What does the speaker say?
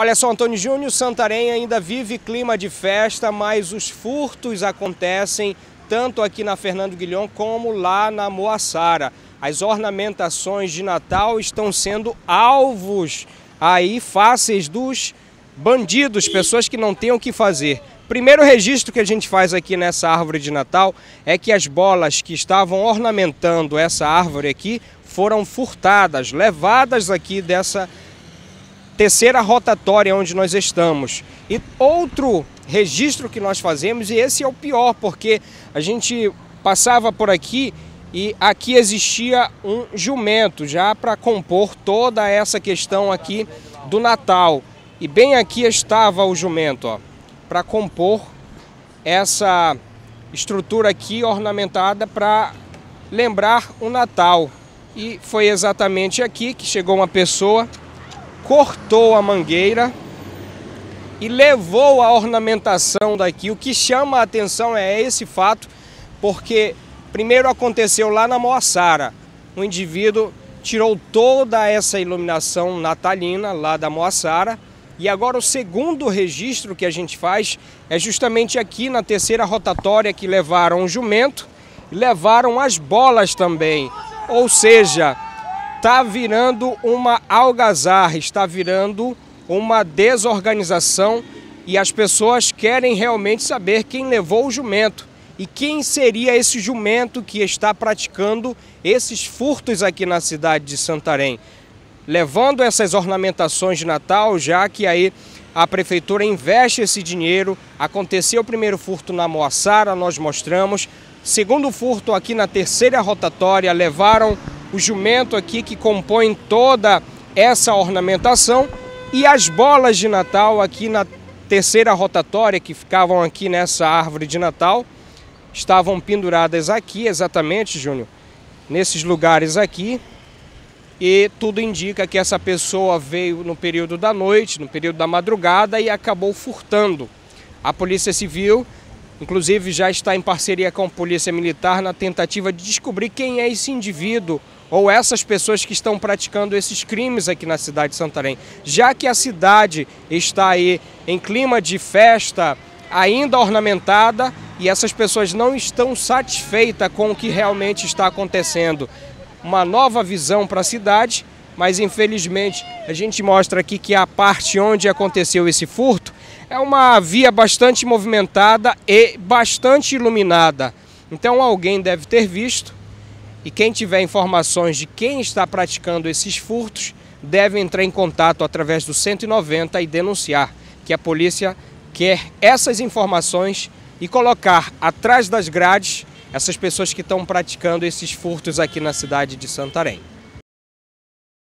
Olha só, Antônio Júnior, Santarém ainda vive clima de festa, mas os furtos acontecem tanto aqui na Fernando Guilhom como lá na Moaçara. As ornamentações de Natal estão sendo alvos aí fáceis dos bandidos, pessoas que não têm o que fazer. Primeiro registro que a gente faz aqui nessa árvore de Natal é que as bolas que estavam ornamentando essa árvore aqui foram furtadas, levadas aqui dessa terceira rotatória onde nós estamos. E outro registro que nós fazemos, e esse é o pior, porque a gente passava por aqui e aqui existia um jumento já para compor toda essa questão aqui do Natal. E bem aqui estava o jumento, para compor essa estrutura aqui ornamentada para lembrar o Natal. E foi exatamente aqui que chegou uma pessoa cortou a mangueira e levou a ornamentação daqui. O que chama a atenção é esse fato, porque primeiro aconteceu lá na Moaçara. O indivíduo tirou toda essa iluminação natalina lá da Moaçara. E agora o segundo registro que a gente faz é justamente aqui na terceira rotatória que levaram o jumento e levaram as bolas também. Ou seja, está virando uma algazarra, está virando uma desorganização e as pessoas querem realmente saber quem levou o jumento e quem seria esse jumento que está praticando esses furtos aqui na cidade de Santarém. Levando essas ornamentações de Natal, já que aí a prefeitura investe esse dinheiro. Aconteceu o primeiro furto na Moaçara, nós mostramos. Segundo furto aqui na terceira rotatória, levaram o jumento aqui que compõe toda essa ornamentação e as bolas de Natal aqui na terceira rotatória que ficavam aqui nessa árvore de Natal estavam penduradas aqui exatamente, Júnior, nesses lugares aqui. E tudo indica que essa pessoa veio no período da noite, no período da madrugada e acabou furtando. A Polícia Civil Inclusive já está em parceria com a Polícia Militar na tentativa de descobrir quem é esse indivíduo ou essas pessoas que estão praticando esses crimes aqui na cidade de Santarém. Já que a cidade está aí em clima de festa ainda ornamentada e essas pessoas não estão satisfeitas com o que realmente está acontecendo. Uma nova visão para a cidade, mas infelizmente a gente mostra aqui que a parte onde aconteceu esse furto é uma via bastante movimentada e bastante iluminada. Então alguém deve ter visto e quem tiver informações de quem está praticando esses furtos deve entrar em contato através do 190 e denunciar que a polícia quer essas informações e colocar atrás das grades essas pessoas que estão praticando esses furtos aqui na cidade de Santarém.